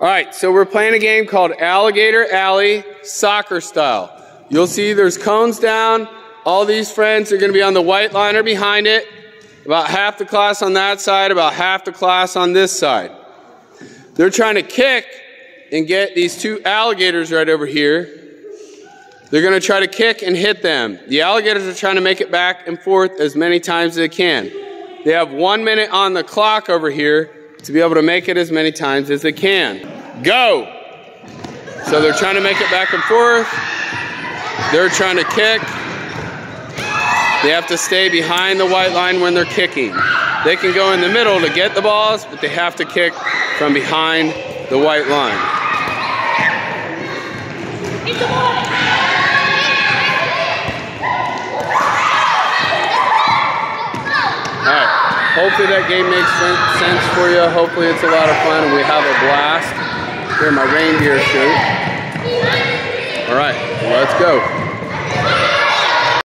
All right, so we're playing a game called Alligator Alley Soccer Style. You'll see there's cones down. All these friends are going to be on the white line or behind it. About half the class on that side, about half the class on this side. They're trying to kick and get these two alligators right over here. They're going to try to kick and hit them. The alligators are trying to make it back and forth as many times as they can. They have one minute on the clock over here to be able to make it as many times as they can. Go! So they're trying to make it back and forth. They're trying to kick. They have to stay behind the white line when they're kicking. They can go in the middle to get the balls, but they have to kick from behind the white line. All right. Hopefully that game makes sense for you. Hopefully it's a lot of fun and we have a blast. Here, my reindeer shoot. All right, let's go.